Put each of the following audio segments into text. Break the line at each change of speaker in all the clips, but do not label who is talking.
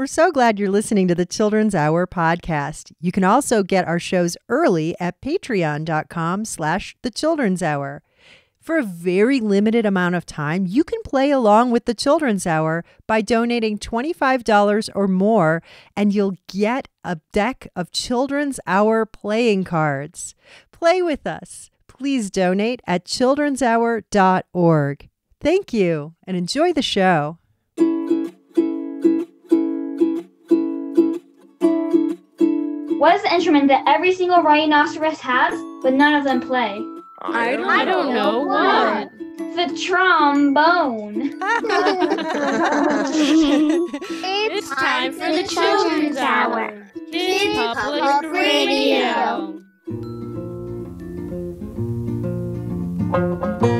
We're so glad you're listening to the Children's Hour podcast. You can also get our shows early at patreon.com slash the Children's Hour. For a very limited amount of time, you can play along with the Children's Hour by donating $25 or more, and you'll get a deck of Children's Hour playing cards. Play with us. Please donate at childrenshour.org. Thank you and enjoy the show.
What is the instrument that every single rhinoceros has, but none of them play?
I don't, I don't know what.
The trombone.
it's time for the Children's Hour. Kids Public Radio.
Oh,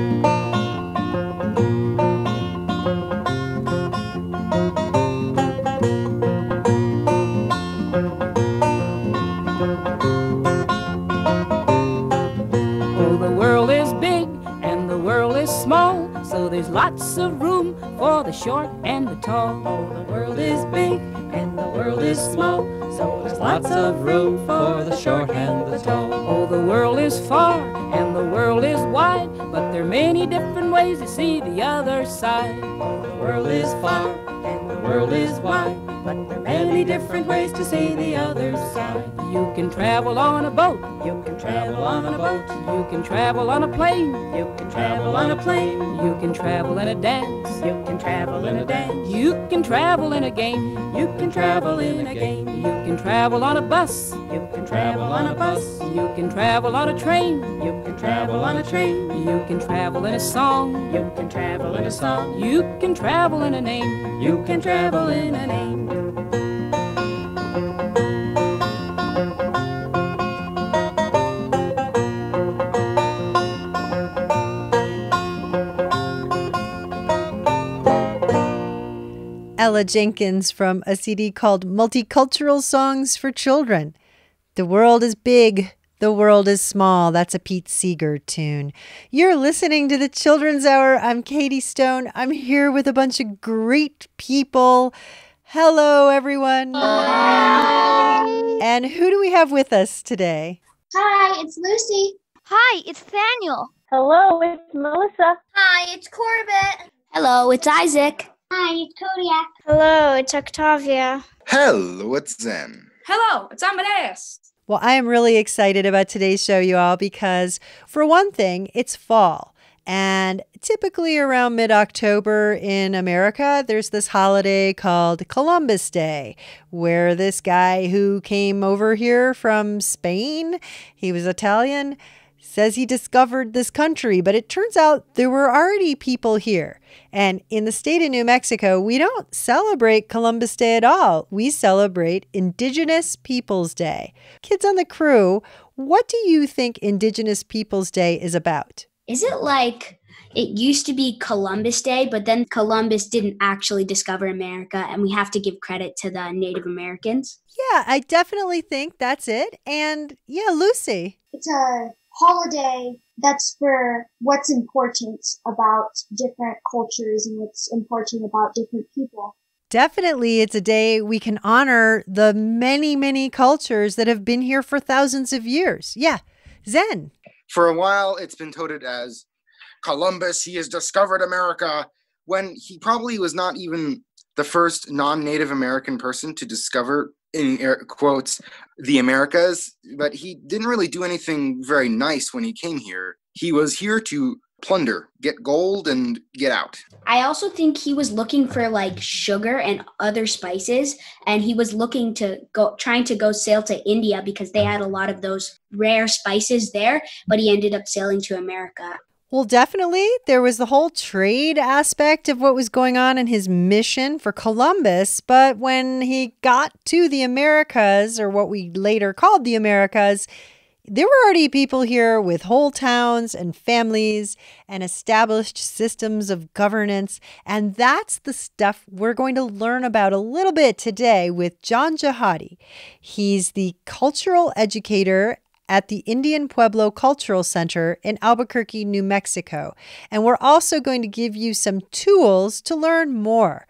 lots of room for the short and the tall. Oh, the world is big and the world is small, so there's lots of room for the short and the tall. Oh, the world is far and the world is wide, but there are many different ways to see the other side. Oh, the world is far and the world is wide, but there are many different ways to see the other side. You can travel on a boat, you can travel on a boat, you can travel on a plane, you can travel on a plane, you can travel in a dance, you can travel in a dance, you can travel in a game, you can travel in a game, you can travel on a bus, you can travel on a bus, you can travel on a train, you can travel on a train, you can travel in a song, you can travel in a song, you can travel in a name, you can travel in a name.
Ella Jenkins from a CD called Multicultural Songs for Children. The world is big, the world is small. That's a Pete Seeger tune. You're listening to the Children's Hour. I'm Katie Stone. I'm here with a bunch of great people. Hello, everyone.
Hi.
And who do we have with us today?
Hi, it's Lucy.
Hi, it's Daniel.
Hello, it's Melissa.
Hi, it's Corbett.
Hello, it's Isaac.
Hi, it's Kodiak.
Hello, it's Octavia.
Hello, it's Zen.
Hello, it's Amadeus.
Well, I am really excited about today's show, you all, because for one thing, it's fall. And typically around mid October in America, there's this holiday called Columbus Day, where this guy who came over here from Spain, he was Italian, says he discovered this country, but it turns out there were already people here. And in the state of New Mexico, we don't celebrate Columbus Day at all. We celebrate Indigenous Peoples Day. Kids on the crew, what do you think Indigenous Peoples Day is about?
Is it like it used to be Columbus Day, but then Columbus didn't actually discover America, and we have to give credit to the Native Americans?
Yeah, I definitely think that's it. And yeah, Lucy.
It's a holiday that's for what's important about different cultures and what's important about different people.
Definitely, it's a day we can honor the many, many cultures that have been here for thousands of years. Yeah, Zen.
For a while, it's been touted as Columbus, he has discovered America, when he probably was not even the first non Native American person to discover, in air quotes, the Americas. But he didn't really do anything very nice when he came here. He was here to plunder, get gold, and get out.
I also think he was looking for like sugar and other spices, and he was looking to go, trying to go sail to India because they had a lot of those rare spices there, but he ended up sailing to America.
Well, definitely. There was the whole trade aspect of what was going on in his mission for Columbus. But when he got to the Americas, or what we later called the Americas, there were already people here with whole towns and families and established systems of governance. And that's the stuff we're going to learn about a little bit today with John Ghahate. He's the cultural educator at the Indian Pueblo Cultural Center in Albuquerque, New Mexico. And we're also going to give you some tools to learn more.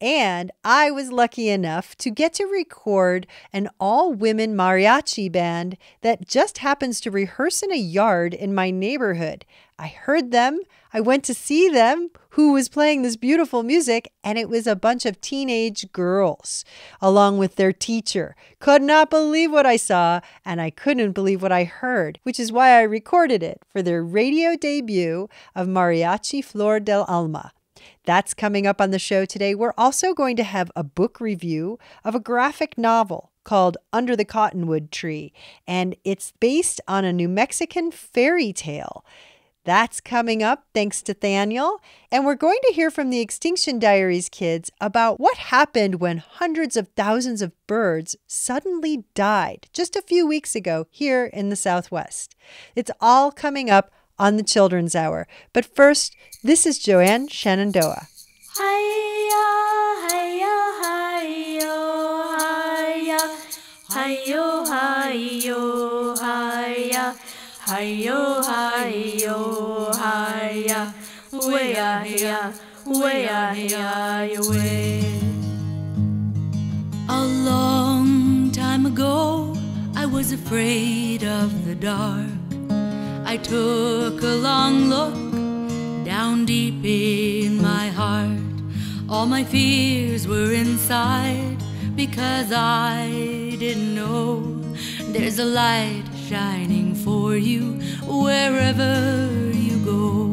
And I was lucky enough to get to record an all women mariachi band that just happens to rehearse in a yard in my neighborhood. I heard them. I went to see them, who was playing this beautiful music, and it was a bunch of teenage girls, along with their teacher. Could not believe what I saw, and I couldn't believe what I heard, which is why I recorded it for their radio debut of Mariachi Flor del Alma. That's coming up on the show today. We're also going to have a book review of a graphic novel called Under the Cottonwood Tree, and it's based on a New Mexican fairy tale. That's coming up thanks to Thaniel. And we're going to hear from the Extinction Diaries kids about what happened when hundreds of thousands of birds suddenly died just a few weeks ago here in the Southwest. It's all coming up on the Children's Hour. But first, this is Joanne Shenandoah.
Hiya, way.
A long time ago, I was afraid of the dark. I took a long look down deep in my heart. All my fears were inside because I didn't know there's a light shining for you wherever you go.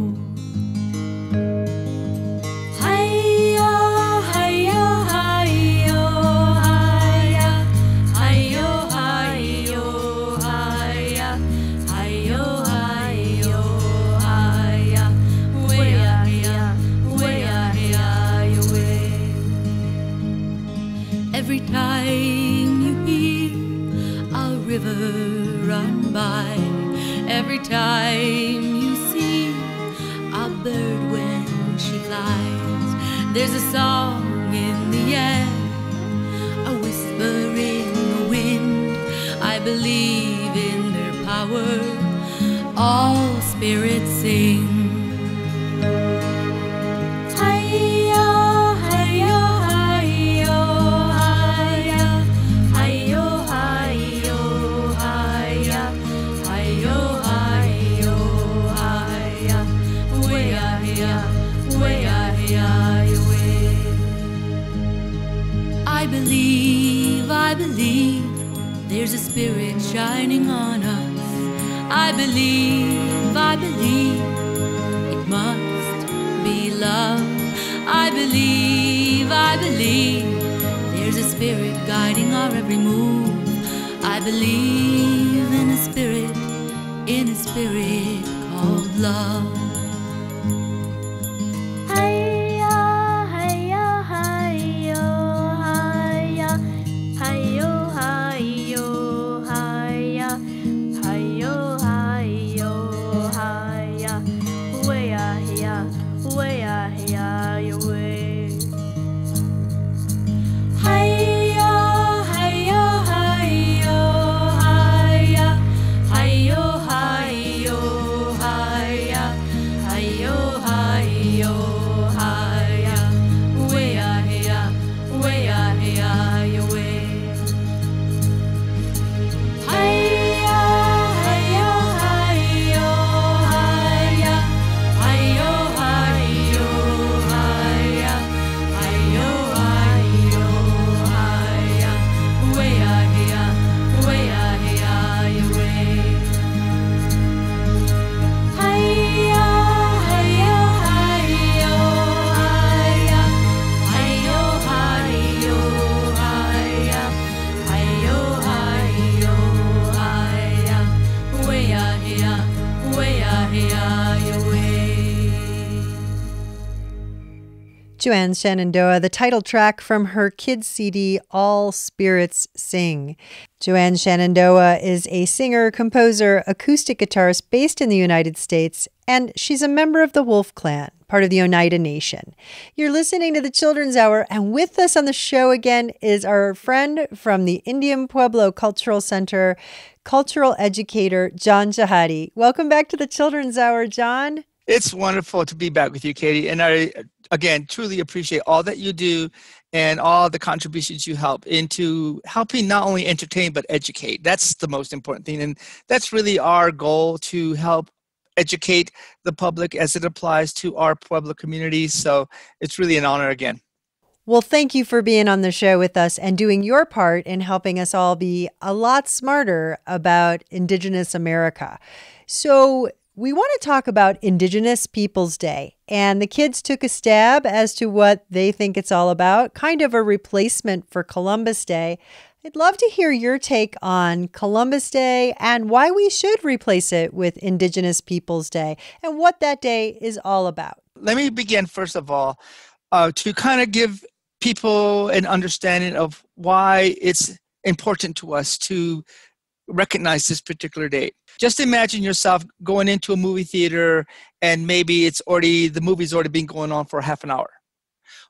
Every time you see a bird when she flies, there's a song in the air, a whisper in the wind. I believe in their power, all spirits sing. There's a spirit shining on us. I believe, I believe it must be love. I believe, I believe there's a spirit guiding our every move. I believe in a spirit, in a spirit called love.
Joanne Shenandoah, the title track from her kids' CD, All Spirits Sing. Joanne Shenandoah is a singer, composer, acoustic guitarist based in the United States, and she's a member of the Wolf Clan, part of the Oneida Nation. You're listening to the Children's Hour, and with us on the show again is our friend from the Indian Pueblo Cultural Center, cultural educator John Ghahate. Welcome back to the Children's Hour, John.
It's wonderful to be back with you, Katie. And I again truly appreciate all that you do and all the contributions you help into helping not only entertain but educate. That's the most important thing. And that's really our goal to help educate the public as it applies to our Pueblo communities. So it's really an honor again.
Well, thank you for being on the show with us and doing your part in helping us all be a lot smarter about Indigenous America. So, we want to talk about Indigenous Peoples Day, and the kids took a stab as to what they think it's all about, kind of a replacement for Columbus Day. I'd love to hear your take on Columbus Day and why we should replace it with Indigenous Peoples Day and what that day is all about.
Let me begin, first of all, uh, to kind of give people an understanding of why it's important to us to recognize this particular date. Just imagine yourself going into a movie theater and maybe it's already the movie's already been going on for half an hour.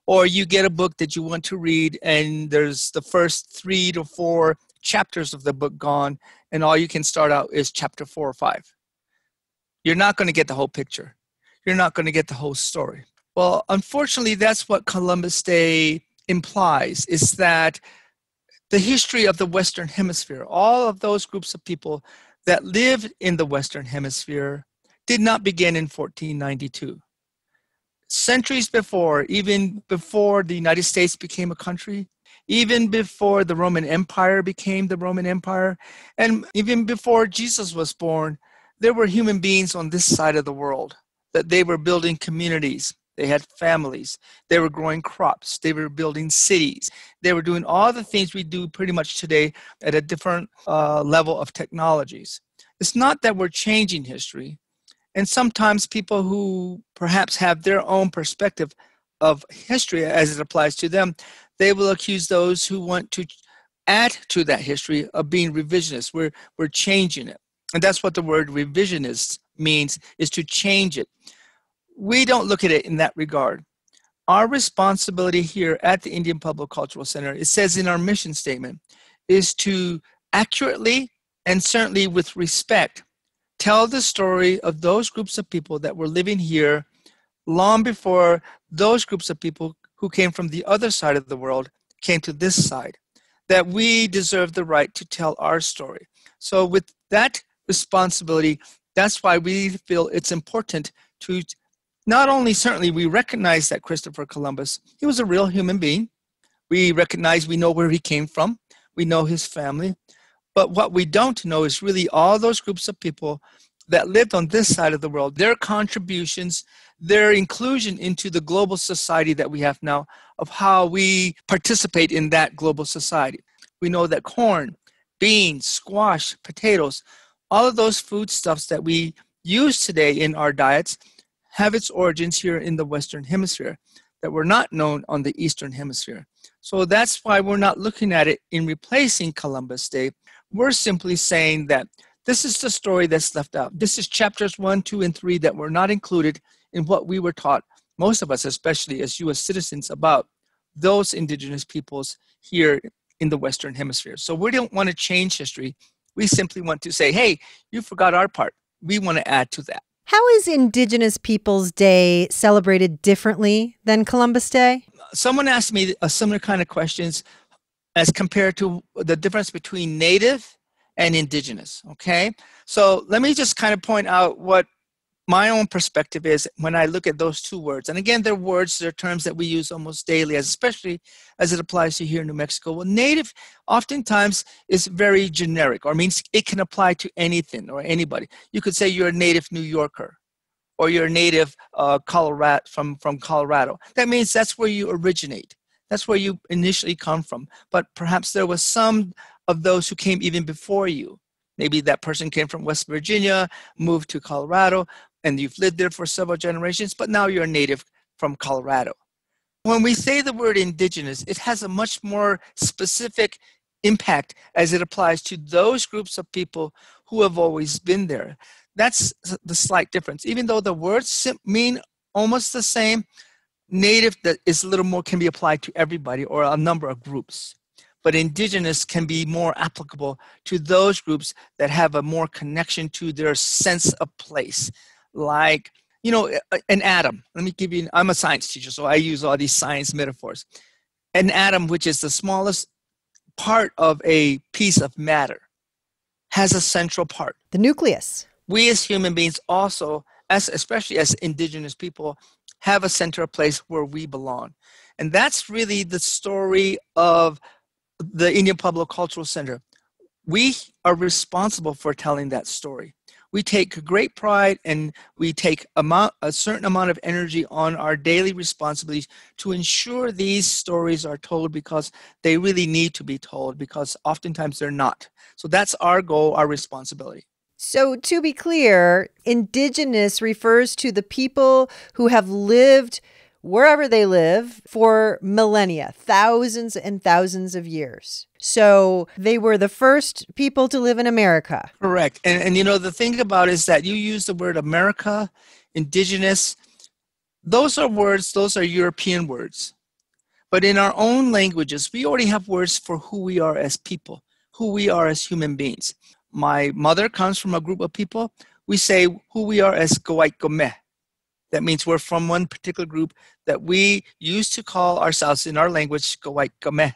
Or you get a book that you want to read and there's the first 3 to 4 chapters of the book gone and all you can start out is chapter 4 or 5. You're not going to get the whole picture. You're not going to get the whole story. Well, unfortunately that's what Columbus Day implies is that the history of the Western Hemisphere, all of those groups of people that lived in the Western Hemisphere did not begin in 1492. Centuries before, even before the United States became a country, even before the Roman Empire became the Roman Empire, and even before Jesus was born, there were human beings on this side of the world that they were building communities. They had families. They were growing crops. They were building cities. They were doing all the things we do pretty much today at a different uh, level of technologies. It's not that we're changing history. And sometimes people who perhaps have their own perspective of history as it applies to them, they will accuse those who want to add to that history of being revisionist. We're, we're changing it. And that's what the word revisionist means, is to change it we don't look at it in that regard. Our responsibility here at the Indian Pueblo Cultural Center, it says in our mission statement, is to accurately and certainly with respect tell the story of those groups of people that were living here long before those groups of people who came from the other side of the world came to this side. That we deserve the right to tell our story. So, with that responsibility, that's why we feel it's important to not only certainly we recognize that Christopher Columbus, he was a real human being. We recognize we know where he came from, we know his family. But what we don't know is really all those groups of people that lived on this side of the world, their contributions, their inclusion into the global society that we have now, of how we participate in that global society. We know that corn, beans, squash, potatoes, all of those foodstuffs that we use today in our diets have its origins here in the Western Hemisphere that were not known on the Eastern Hemisphere. So that's why we're not looking at it in replacing Columbus Day. We're simply saying that this is the story that's left out. This is chapters one, two, and three that were not included in what we were taught, most of us, especially as US citizens, about those indigenous peoples here in the Western Hemisphere. So we don't want to change history. We simply want to say, hey, you forgot our part. We want to add to that.
How is Indigenous Peoples Day celebrated differently than Columbus Day?
Someone asked me a similar kind of questions as compared to the difference between Native and Indigenous. Okay, so let me just kind of point out what my own perspective is when I look at those two words, and again, they're words, they're terms that we use almost daily, as especially as it applies to here in New Mexico. Well, native oftentimes is very generic, or means it can apply to anything or anybody. You could say you're a native New Yorker, or you're a native uh, Colorado from from Colorado. That means that's where you originate. That's where you initially come from. But perhaps there was some of those who came even before you. Maybe that person came from West Virginia, moved to Colorado, and you've lived there for several generations, but now you're a native from Colorado. When we say the word indigenous, it has a much more specific impact as it applies to those groups of people who have always been there. That's the slight difference. Even though the words mean almost the same, native that is a little more can be applied to everybody or a number of groups but indigenous can be more applicable to those groups that have a more connection to their sense of place like you know, an atom. Let me give you. I'm a science teacher, so I use all these science metaphors. An atom, which is the smallest part of a piece of matter, has a central part.
The nucleus.
We as human beings also, as especially as indigenous people, have a central place where we belong. And that's really the story of the Indian Pueblo Cultural Center. We are responsible for telling that story. We take great pride and we take amount, a certain amount of energy on our daily responsibilities to ensure these stories are told because they really need to be told because oftentimes they're not. So that's our goal, our responsibility.
So, to be clear, indigenous refers to the people who have lived wherever they live for millennia, thousands and thousands of years. So, they were the first people to live in America.
Correct. And, and you know, the thing about is that you use the word America, indigenous, those are words, those are European words. But in our own languages, we already have words for who we are as people, who we are as human beings. My mother comes from a group of people. We say who we are as Gowaikome. That means we're from one particular group that we used to call ourselves in our language Gowaikome.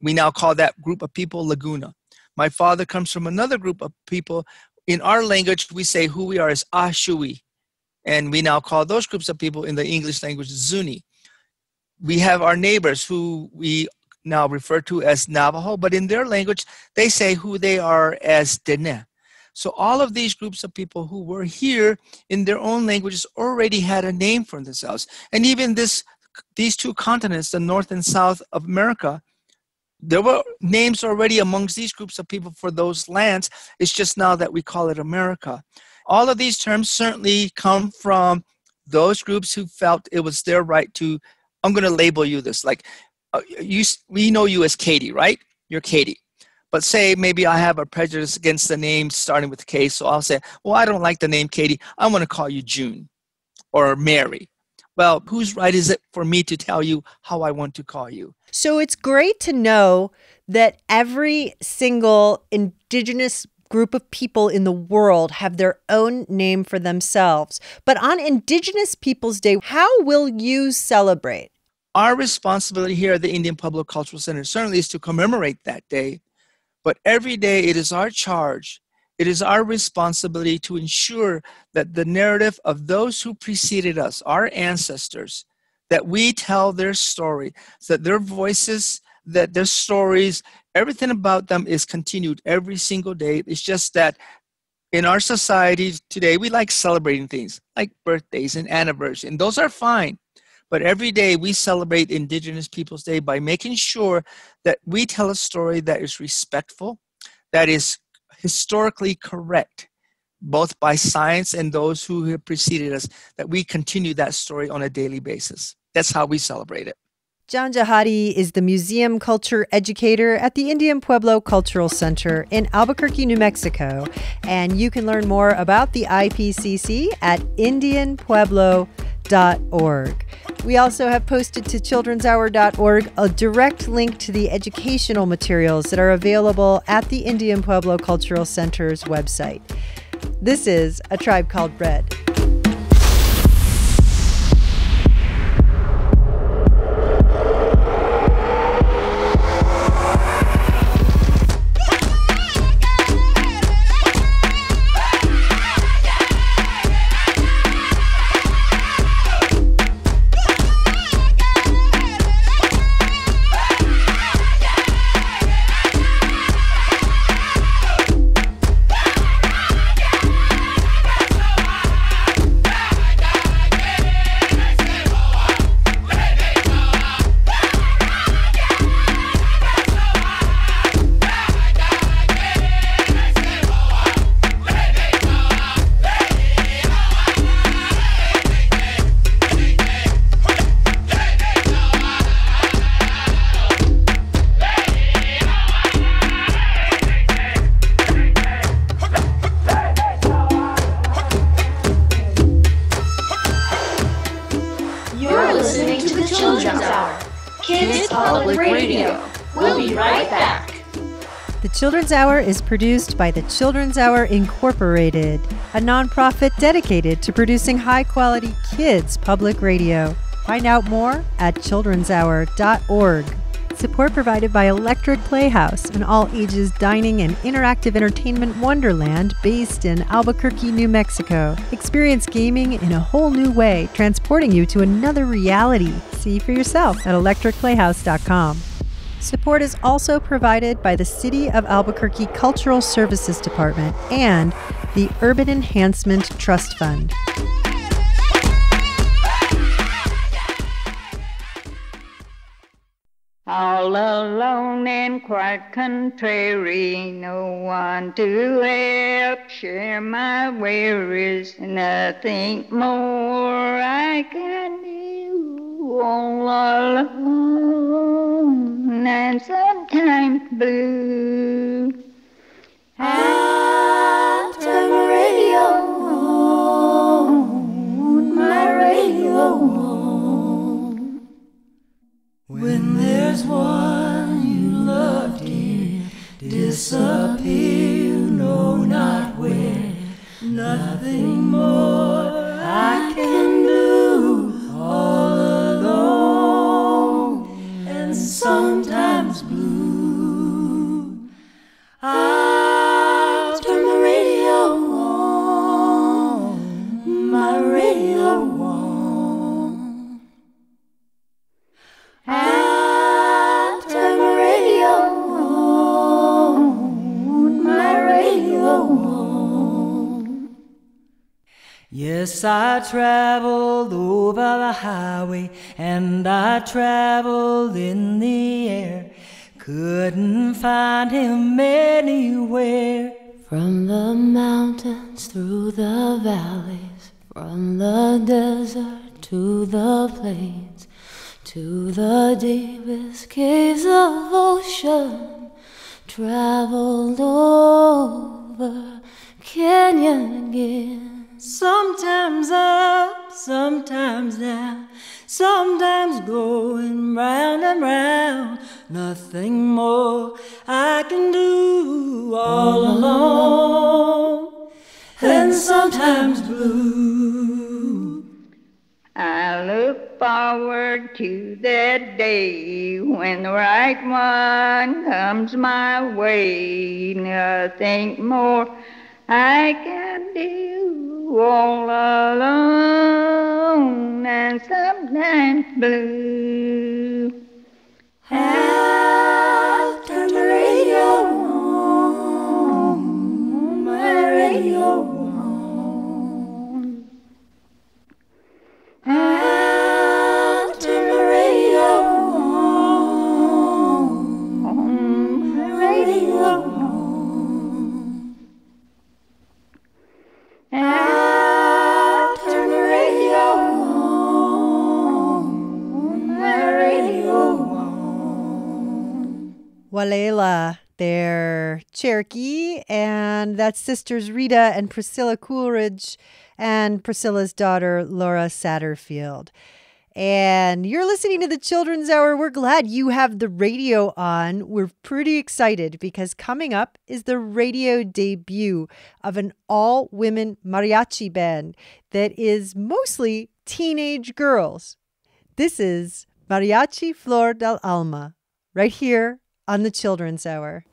We now call that group of people Laguna. My father comes from another group of people. In our language, we say who we are as Ashiwi. And we now call those groups of people in the English language Zuni. We have our neighbors who we now refer to as Navajo, but in their language, they say who they are as Dene. So all of these groups of people who were here in their own languages already had a name for themselves. And even this, these two continents, the North and South of America, there were names already amongst these groups of people for those lands. It's just now that we call it America. All of these terms certainly come from those groups who felt it was their right to. I'm going to label you this. Like, uh, you, we know you as Katie, right? You're Katie. But say maybe I have a prejudice against the name starting with K, so I'll say, well, I don't like the name Katie. I want to call you June or Mary. Well, whose right is it for me to tell you how I want to call you?
So it's great to know that every single indigenous group of people in the world have their own name for themselves. But on Indigenous Peoples Day, how will you celebrate?
Our responsibility here at the Indian Pueblo Cultural Center certainly is to commemorate that day. But every day it is our charge, it is our responsibility to ensure that the narrative of those who preceded us, our ancestors, that we tell their story, that their voices, that their stories, everything about them is continued every single day. It's just that in our society today, we like celebrating things like birthdays and anniversaries, and those are fine. But every day we celebrate Indigenous Peoples Day by making sure that we tell a story that is respectful, that is historically correct, both by science and those who have preceded us, that we continue that story on a daily basis. That's how we celebrate it.
John Ghahate is the museum culture educator at the Indian Pueblo Cultural Center in Albuquerque, New Mexico. And you can learn more about the IPCC at indianpueblo.org. We also have posted to children'shour.org a direct link to the educational materials that are available at the Indian Pueblo Cultural Center's website. This is A Tribe Called Red. Children's Hour is produced by the Children's Hour Incorporated, a nonprofit dedicated to producing high quality kids public radio. Find out more at childrenshour.org. Support provided by Electric Playhouse, an all ages dining and interactive entertainment wonderland based in Albuquerque, New Mexico. Experience gaming in a whole new way, transporting you to another reality. See for yourself at electricplayhouse.com. Support is also provided by the City of Albuquerque Cultural Services Department and the Urban Enhancement Trust Fund.
All alone and quite contrary, no one to help share my worries, nothing more I can do all alone and sometimes blue. I turn my radio on, my radio on.
When there's one you love, dear, disappear, know not where. Nothing more I can sometimes blue. I'll Yes, I traveled over the highway and I traveled in the air. Couldn't find him anywhere. From the mountains through the valleys, from the desert to the plains, to the deepest caves of ocean, traveled over canyon again. Sometimes up, sometimes down, sometimes going round and round. Nothing more I can do all alone, and sometimes blue.
I look forward to that day when the right one comes my way. Nothing more I can do all alone and sometimes blue.
Turn my radio on, my radio on. I'll turn my radio on, my radio on.
Walela, they're Cherokee, and that's sisters Rita and Priscilla Coolidge, and Priscilla's daughter Laura Satterfield. And you're listening to the Children's Hour. We're glad you have the radio on. We're pretty excited because coming up is the radio debut of an all women mariachi band that is mostly teenage girls. This is Mariachi Flor del Alma, right here on the Children's Hour.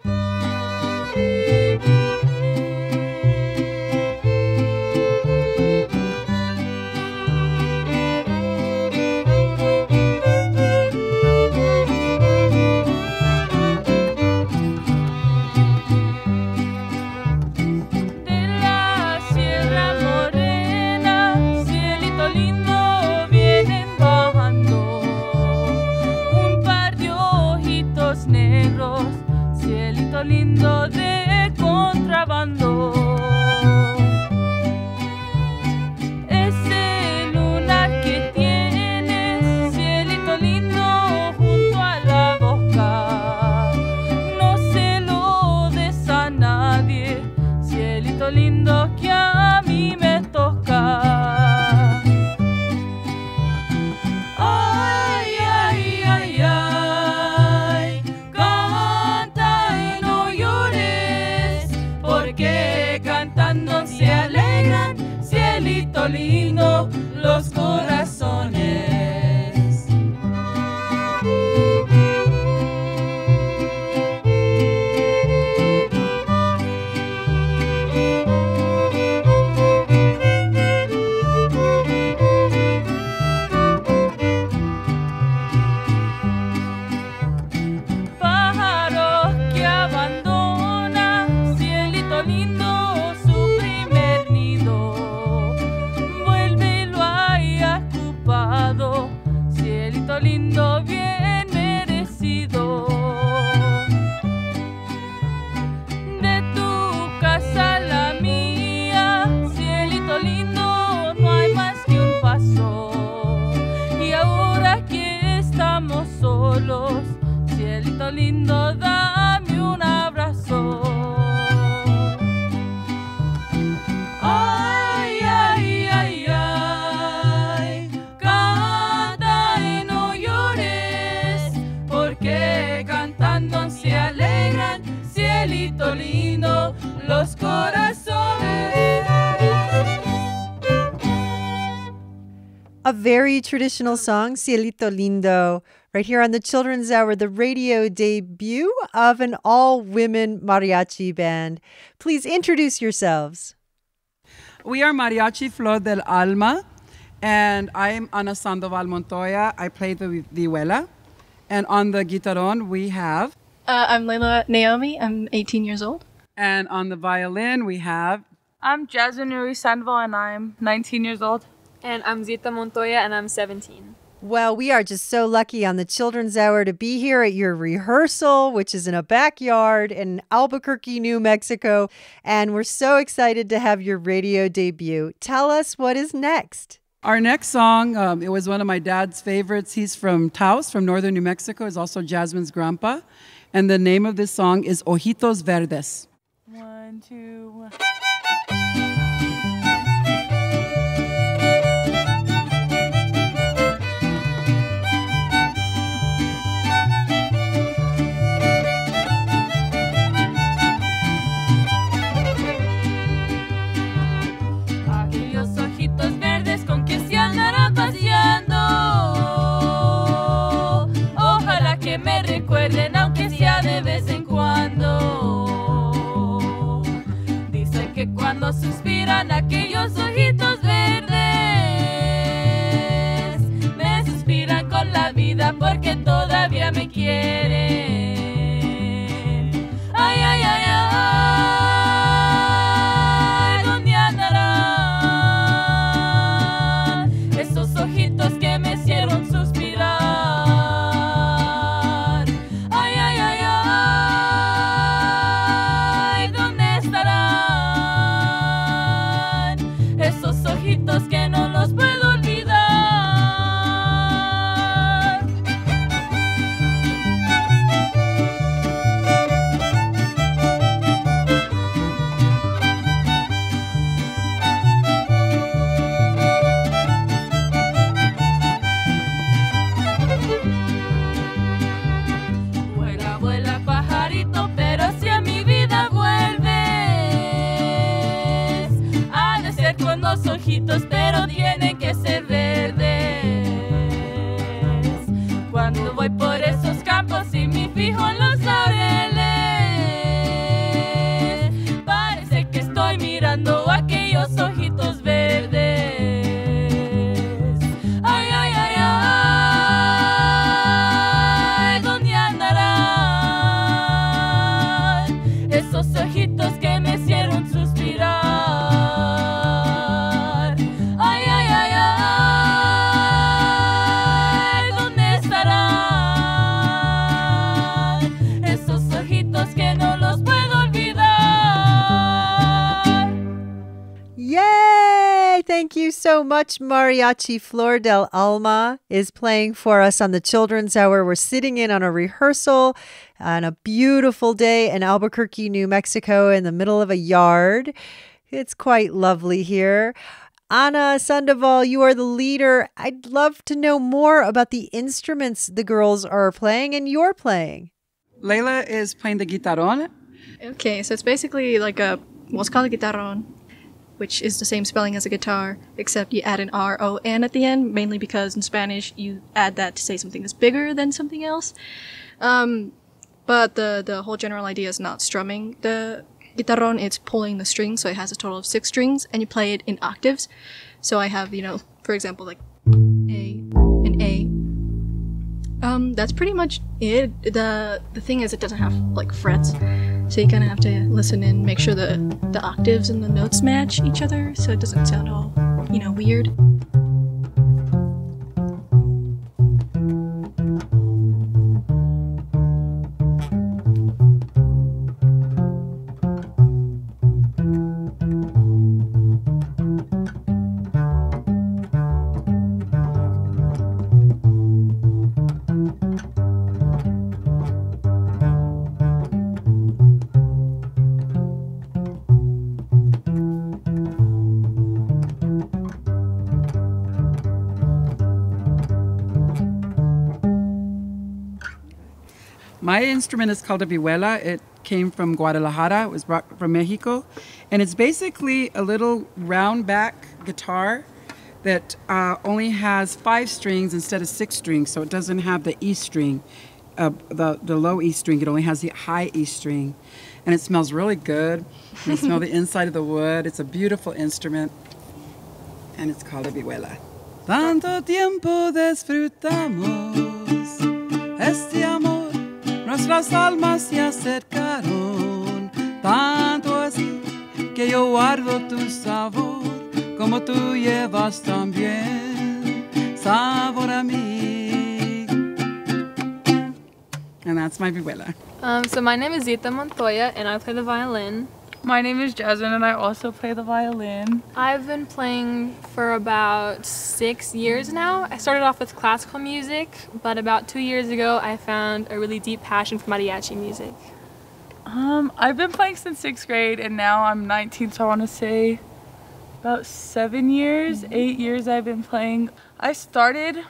lavando A
very traditional song, Cielito Lindo, right here on the Children's Hour, the radio debut of an all women mariachi band. Please introduce yourselves.
We are Mariachi Flor del Alma, and I'm Ana Sandoval Montoya. I play the vihuela. And on the guitarón, we have.
Uh, I'm Leila Naomi. I'm 18 years old.
And on the violin, we have.
I'm Jasmine Ruiz Sandoval, and I'm 19 years old.
And I'm Zita Montoya, and I'm 17.
Well, we are just so lucky on the Children's Hour to be here at your rehearsal, which is in a backyard in Albuquerque, New Mexico. And we're so excited to have your radio debut. Tell us what is next.
Our next song, um, it was one of my dad's favorites. He's from Taos, from northern New Mexico. He's also Jasmine's grandpa. And the name of this song is Ojitos Verdes.
One, two, one.
Recuerden aunque sea de vez en cuando. Dicen que cuando suspiran aquellos ojitos verdes, me suspiran con la vida porque todavía me quieren.
Thank you so much. Mariachi Flor del Alma is playing for us on the Children's Hour. We're sitting in on a rehearsal on a beautiful day in Albuquerque, New Mexico, in the middle of a yard. It's quite lovely here. Ana Sandoval, you are the leader. I'd love to know more about the instruments the girls are playing and you're playing.
Layla is playing the guitarón.
Okay, so it's basically like a what's called a guitarron, which is the same spelling as a guitar, except you add an R O N at the end, mainly because in Spanish you add that to say something is bigger than something else. Um, but the the whole general idea is not strumming the guitarron; it's pulling the strings. So it has a total of six strings, and you play it in octaves. So I have, you know, for example, like A and A. Um, that's pretty much it. The the thing is, it doesn't have like frets, so you kind of have to listen and make sure the the octaves and the notes match each other, so it doesn't sound all, you know, weird.
My instrument is called a vihuela. It came from Guadalajara. It was brought from Mexico. And it's basically a little round back guitar that uh, only has five strings instead of six strings, so it doesn't have the E string, uh, the, the low E string. It only has the high E string. And it smells really good. You smell the inside of the wood. It's a beautiful instrument. And it's called a vihuela. Tanto tiempo disfrutamos este nuestras almas se acercaron, tanto así que yo guardo tu sabor, como tú llevas también sabor a mí. And that's my vihuela.
Um, so my name is Zita Montoya and I play the violin.
My name is Jasmine and I also play the violin.
I've been playing for about six years now. I started off with classical music, but about two years ago I found a really deep passion for mariachi music.
Um, I've been playing since sixth grade and now I'm 19, so I want to say about seven years, mm-hmm. eight years I've been playing. I started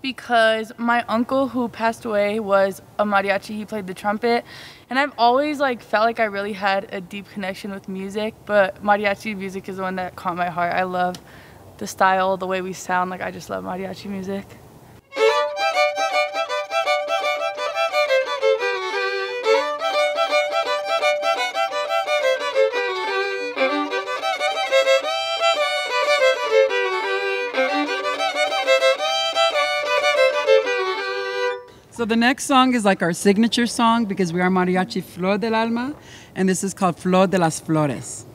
because my uncle who passed away was a mariachi. He played the trumpet, and I've always like felt like I really had a deep connection with music. But mariachi music is the one that caught my heart. I love the style, the way we sound. Like I just love mariachi music.
So the next song is like our signature song because we are Mariachi Flor del Alma, and this is called Flor de las Flores.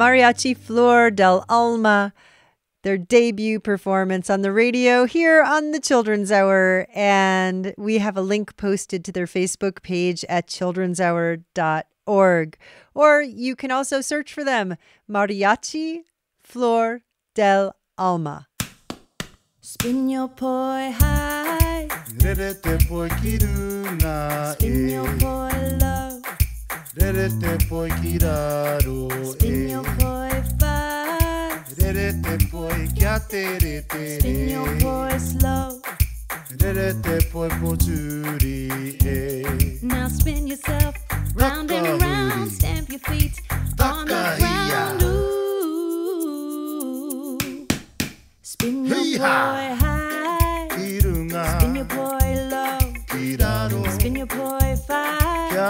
Mariachi Flor del Alma, their debut performance on the radio here on the Children's Hour. And we have a link posted to their Facebook page at children'shour.org. Or you can also search for them Mariachi Flor del Alma.
Spin your poi high. Spin your poi low.
Rerete poi kiraro
Spin your eh. poi fast.
Rerete poi kiaterete
Spin your poi slow.
Rerete poi pochuri eh.
Now spin yourself round and around Stamp your feet on the ground. Ooh. Spin your poi high. Spin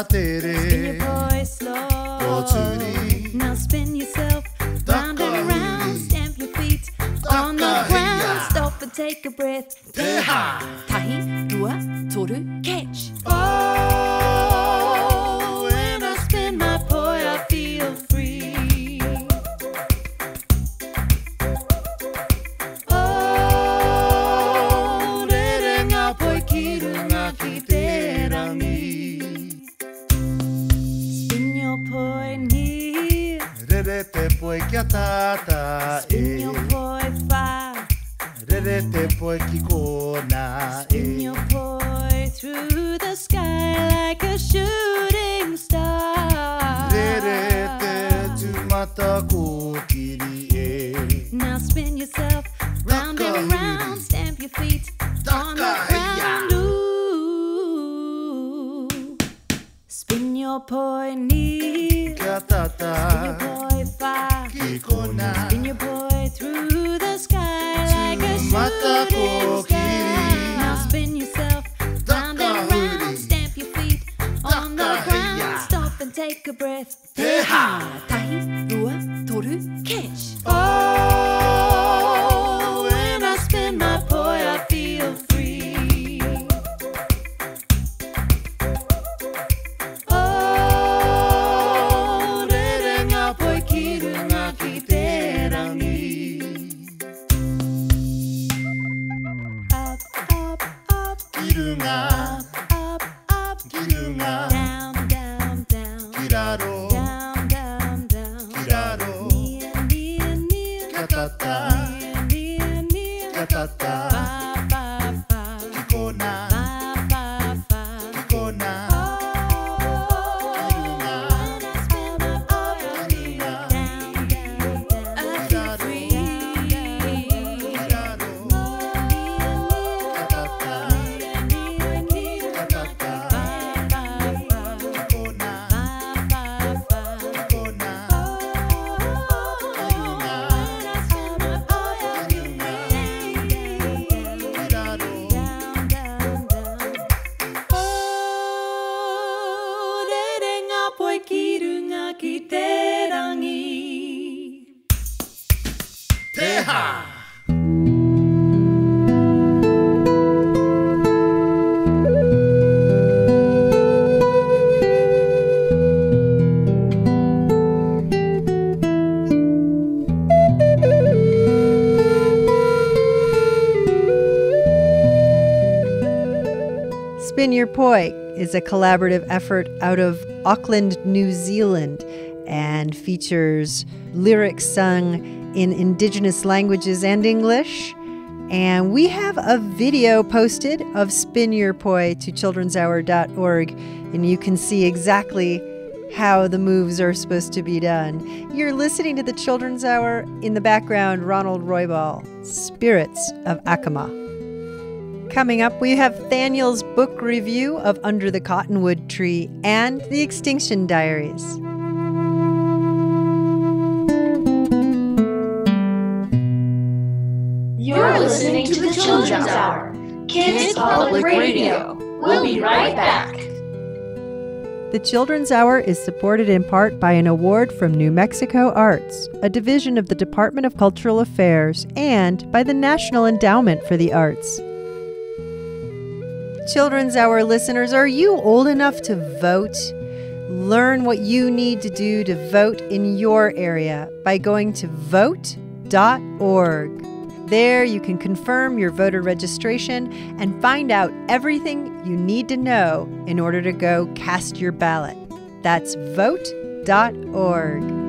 I
did your
voice, Lord.
Now spin yourself round and round. Stamp your feet on the ground. Stop and take a breath.
Teha.
Tahi, rua, toru, catch.
Oh.
Rerete poikiatata. Spin poi eh. far.
Rerete poikikona.
Spin
eh.
your poi through the sky like a shooting star.
Rerete tumata kokiri. Eh.
Now spin yourself round and round. Stamp your feet on the ground. Spin your
poi knee.
Spin your
poi Icona.
In your
Poi is a collaborative effort out of Auckland, New Zealand, and features lyrics sung in Indigenous languages and English. And we have a video posted of Spin Your Poi to children'shour.org, and you can see exactly how the moves are supposed to be done. You're listening to the Children's Hour in the background, Ronald Roybal, Spirits of Acoma. Coming up, we have Thaniel's book review of Under the Cottonwood Tree and The Extinction Diaries.
You're listening to the Children's Hour, Kids Public Radio. We'll be right back.
The Children's Hour is supported in part by an award from New Mexico Arts, a division of the Department of Cultural Affairs, and by the National Endowment for the Arts. Children's Hour listeners, are you old enough to vote? Learn what you need to do to vote in your area by going to vote.org. There, you can confirm your voter registration and find out everything you need to know in order to go cast your ballot. That's vote.org.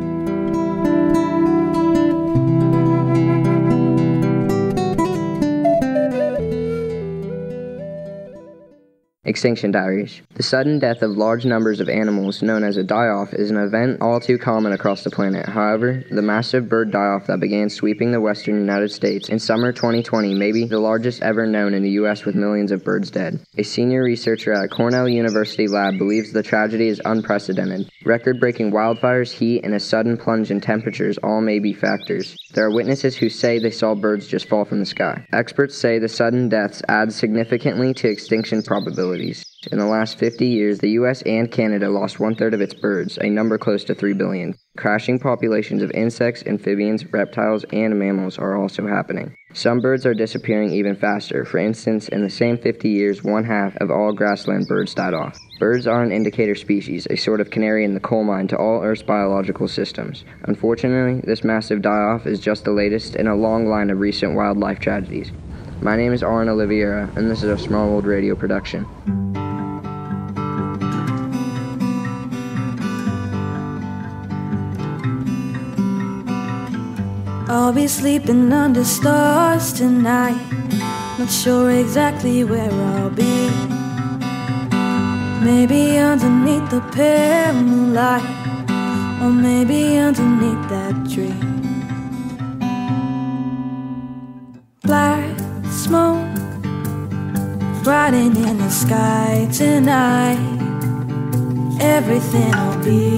Extinction Diaries. The sudden death of large numbers of animals, known as a die off, is an event all too common across the planet. However, the massive bird die off that began sweeping the western United States in summer 2020 may be the largest ever known in the U.S., with millions of birds dead. A senior researcher at Cornell University lab believes the tragedy is unprecedented. Record breaking wildfires, heat, and a sudden plunge in temperatures all may be factors. There are witnesses who say they saw birds just fall from the sky. Experts say the sudden deaths add significantly to extinction probabilities. In the last 50 years, the US and Canada lost one third of its birds, a number close to 3 billion. Crashing populations of insects, amphibians, reptiles, and mammals are also happening. Some birds are disappearing even faster. For instance, in the same 50 years, one half of all grassland birds died off. Birds are an indicator species, a sort of canary in the coal mine to all Earth's biological systems. Unfortunately, this massive die off is just the latest in a long line of recent wildlife tragedies. My name is Aaron Oliveira, and this is a Small World Radio production.
I'll be sleeping under stars tonight. Not sure exactly where I'll be. Maybe underneath the pale moonlight, or maybe underneath that tree. Black smoke riding in the sky tonight. Everything'll be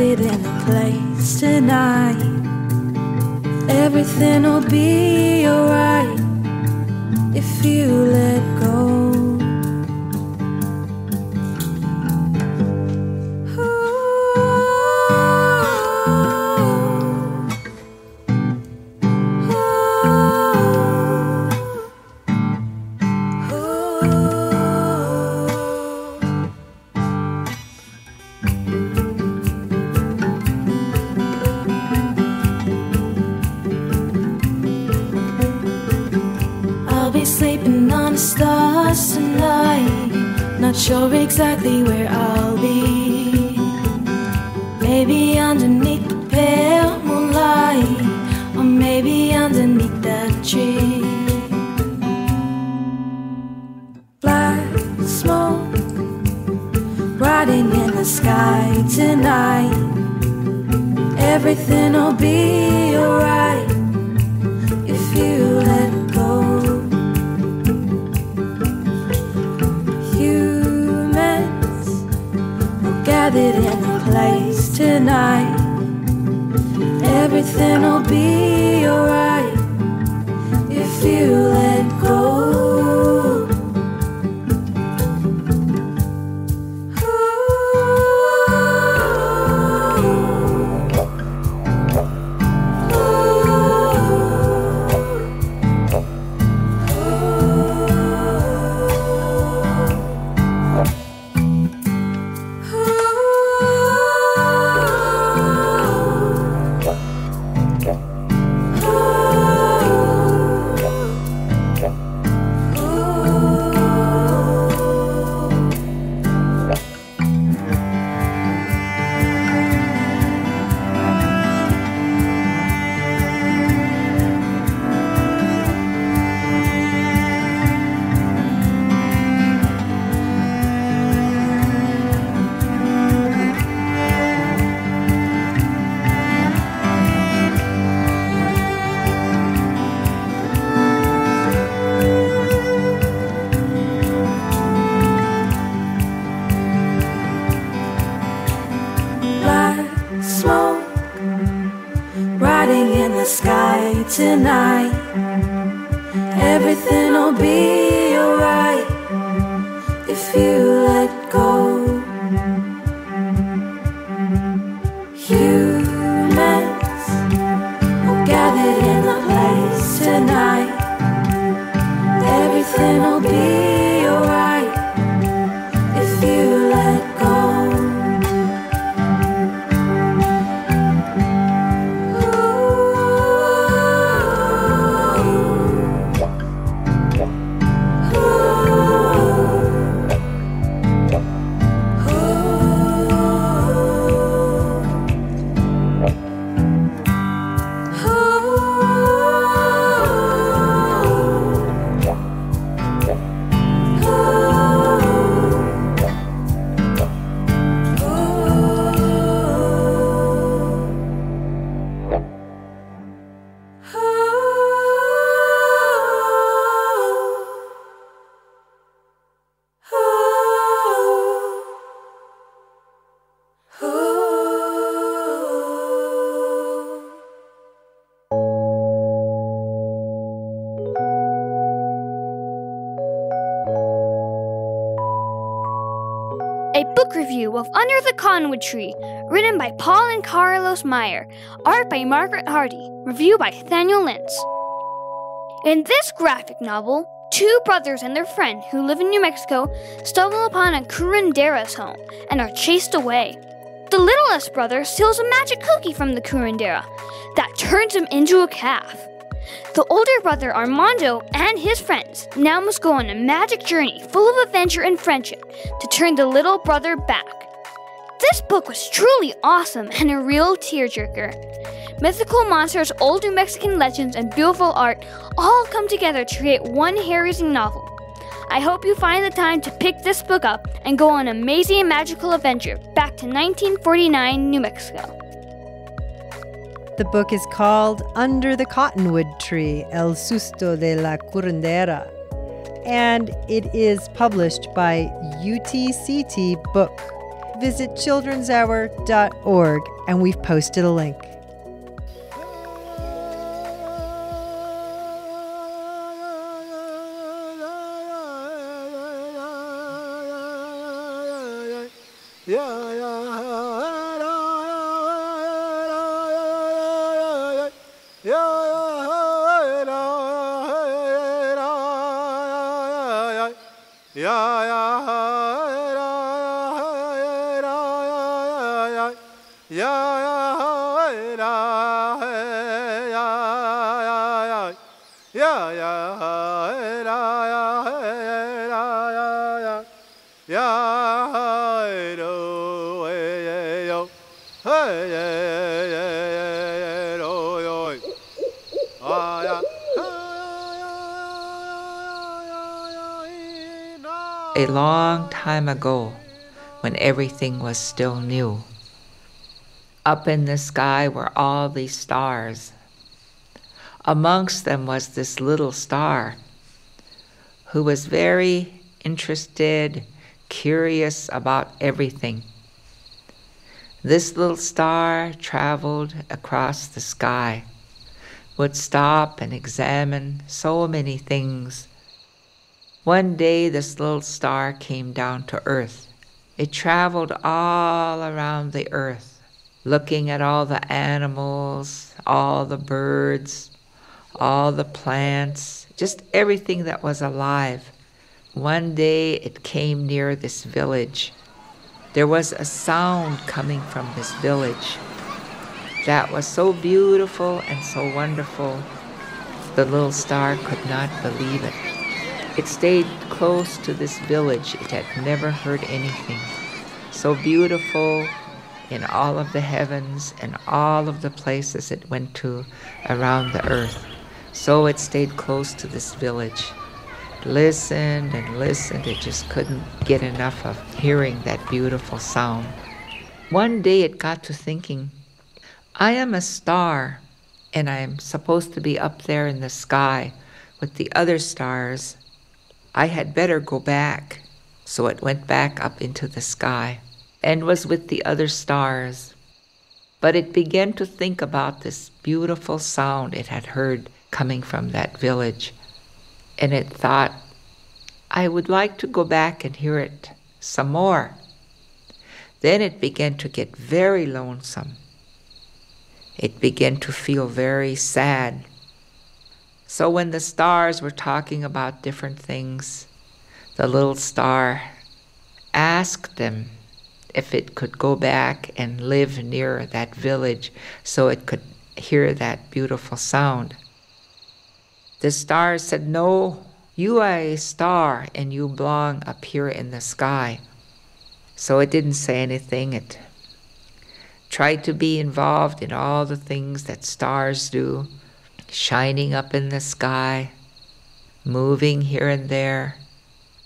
gathered in a place tonight. Everything'll be alright if you let exactly where
of Under the Cottonwood Tree, written by Paul and Carlos Meyer, art by Margaret Hardy, review by Nathaniel Lentz. In this graphic novel, two brothers and their friend who live in New Mexico stumble upon a curandera's home and are chased away. The littlest brother steals a magic cookie from the curandera that turns him into a calf. The older brother Armando and his friends now must go on a magic journey full of adventure and friendship to turn the little brother back. This book was truly awesome and a real tearjerker. Mythical monsters, old New Mexican legends, and beautiful art all come together to create one hair raising novel. I hope you find the time to pick this book up and go on an amazing magical adventure back to 1949 New Mexico.
The book is called Under the Cottonwood Tree El Susto de la Curandera, and it is published by UTCT Book. Visit childrenshour.org and we've posted a link.
A time ago, when everything was still new, up in the sky were all these stars. Amongst them was this little star who was very interested, curious about everything. This little star traveled across the sky, would stop and examine so many things. One day, this little star came down to earth. It traveled all around the earth, looking at all the animals, all the birds, all the plants, just everything that was alive. One day, it came near this village. There was a sound coming from this village that was so beautiful and so wonderful. The little star could not believe it. It stayed close to this village. It had never heard anything so beautiful in all of the heavens and all of the places it went to around the earth. So it stayed close to this village. Listened and listened. It just couldn't get enough of hearing that beautiful sound. One day it got to thinking, I am a star and I am supposed to be up there in the sky with the other stars I had better go back. So it went back up into the sky and was with the other stars. But it began to think about this beautiful sound it had heard coming from that village. And it thought, I would like to go back and hear it some more. Then it began to get very lonesome. It began to feel very sad so when the stars were talking about different things, the little star asked them if it could go back and live near that village so it could hear that beautiful sound. The star said, No, you are a star and you belong up here in the sky. So it didn't say anything. It tried to be involved in all the things that stars do shining up in the sky, moving here and there.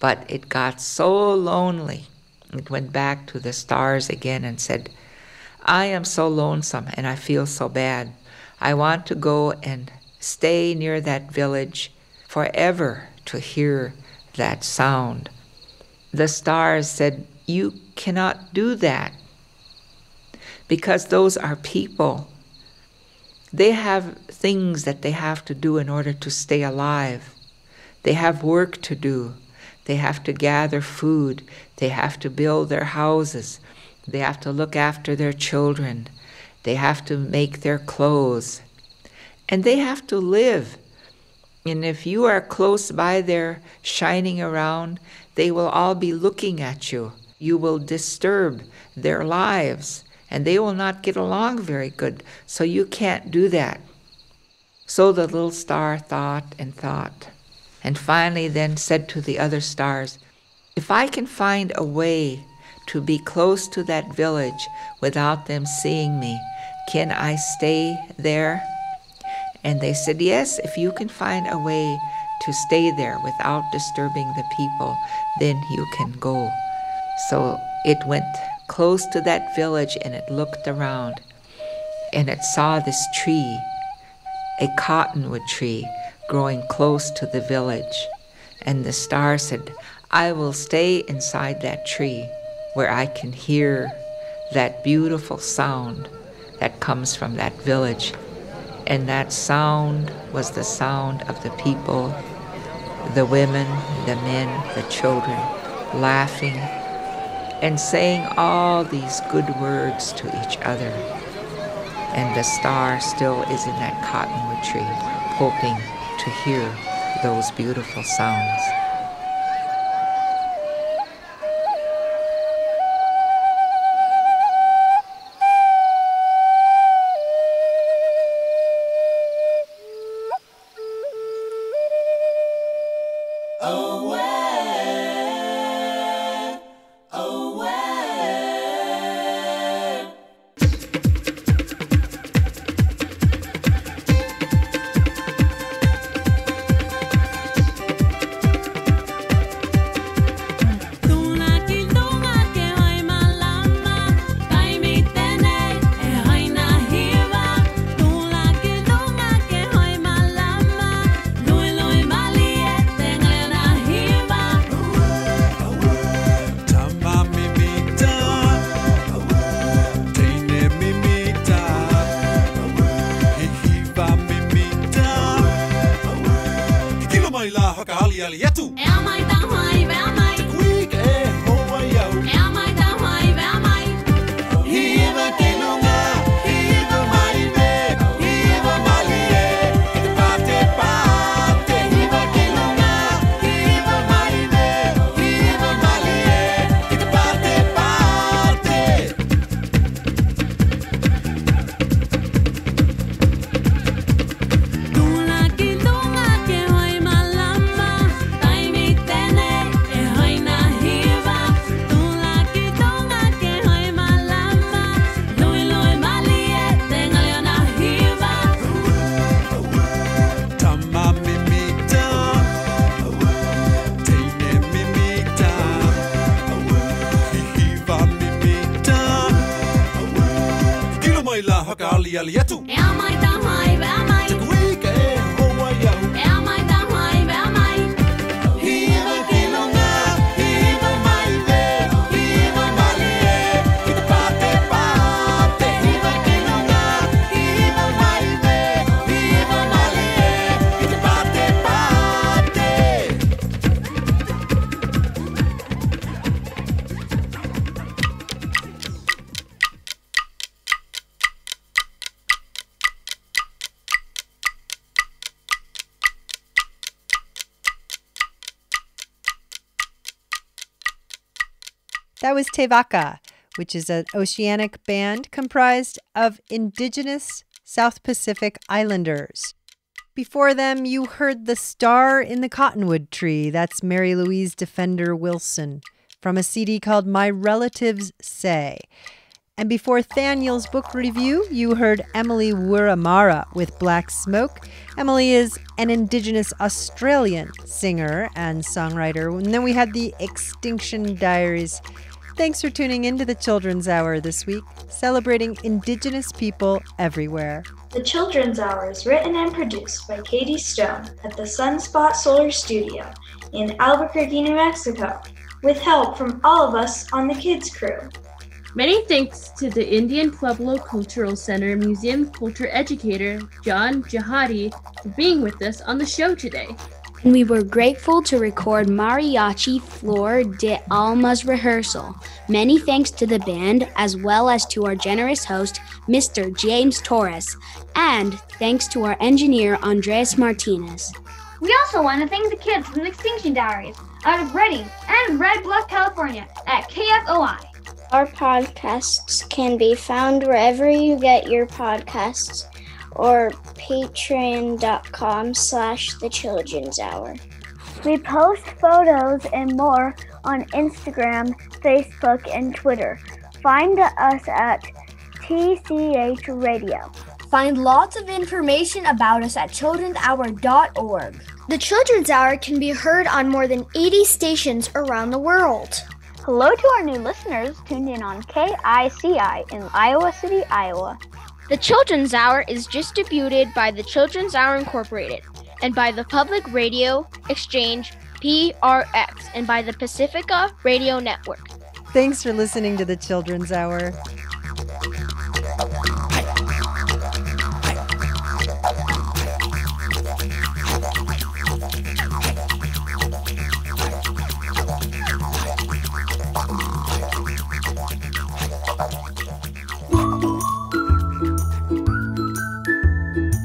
But it got so lonely. It went back to the stars again and said, I am so lonesome and I feel so bad. I want to go and stay near that village forever to hear that sound. The stars said, You cannot do that because those are people they have things that they have to do in order to stay alive. They have work to do. They have to gather food. They have to build their houses. They have to look after their children. They have to make their clothes. And they have to live. And if you are close by there, shining around, they will all be looking at you. You will disturb their lives, and they will not get along very good. So you can't do that. So the little star thought and thought, and finally then said to the other stars, If I can find a way to be close to that village without them seeing me, can I stay there? And they said, Yes, if you can find a way to stay there without disturbing the people, then you can go. So it went close to that village and it looked around and it saw this tree, a cottonwood tree, growing close to the village. And the star said, I will stay inside that tree where I can hear that beautiful sound that comes from that village. And that sound was the sound of the people, the women, the men, the children, laughing and saying all these good words to each other. And the star still is in that cottonwood tree, hoping to hear those beautiful sounds. Yetu.
That was Te Vaka, which is an oceanic band comprised of indigenous South Pacific Islanders. Before them, you heard The Star in the Cottonwood Tree. That's Mary Louise Defender Wilson from a CD called My Relatives Say. And before Thaniel's book review, you heard Emily Wurramara with Black Smoke. Emily is an Indigenous Australian singer and songwriter. And then we had the Extinction Diaries. Thanks for tuning in to the Children's Hour this week, celebrating Indigenous people everywhere.
The Children's Hour is written and produced by Katie Stone at the Sunspot Solar Studio in Albuquerque, New Mexico, with help from all of us on the kids' crew.
Many thanks to the Indian Pueblo Cultural Center Museum culture educator John Ghahate for being with us on the show today.
And we were grateful to record Mariachi Flor de Alma's rehearsal. Many thanks to the band, as well as to our generous host, Mr. James Torres, and thanks to our engineer, Andres Martinez.
We also want to thank the kids from the Extinction Diaries out of Redding and Red Bluff, California at KFOI.
Our podcasts can be found wherever you get your podcasts or patreon.com slash the children's hour.
We post photos and more on Instagram, Facebook, and Twitter. Find us at TCH Radio.
Find lots of information about us at children'shour.org.
The Children's Hour can be heard on more than 80 stations around the world.
Hello to our new listeners tuned in on KICI in Iowa City, Iowa.
The Children's Hour is distributed by the Children's Hour Incorporated and by the Public Radio Exchange PRX and by the Pacifica Radio Network.
Thanks for listening to the Children's Hour.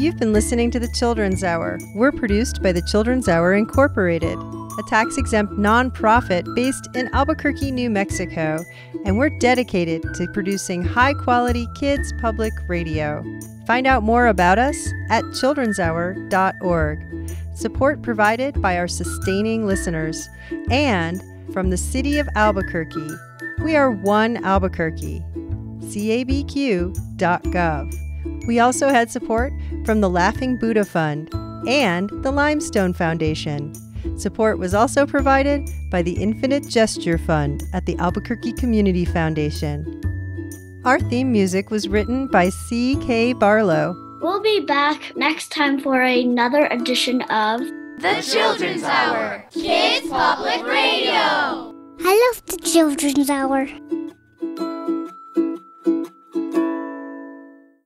You've been listening to the Children's Hour. We're produced by the Children's Hour Incorporated, a tax exempt nonprofit based in Albuquerque, New Mexico, and we're dedicated to producing high quality kids public radio. Find out more about us at children'shour.org. Support provided by our sustaining listeners and from the city of Albuquerque. We are one Albuquerque. cabq.gov. We also had support from the Laughing Buddha Fund and the Limestone Foundation. Support was also provided by the Infinite Gesture Fund at the Albuquerque Community Foundation. Our theme music was written by C.K. Barlow.
We'll be back next time for another edition of
The Children's Hour, Kids Public Radio.
I love the Children's Hour.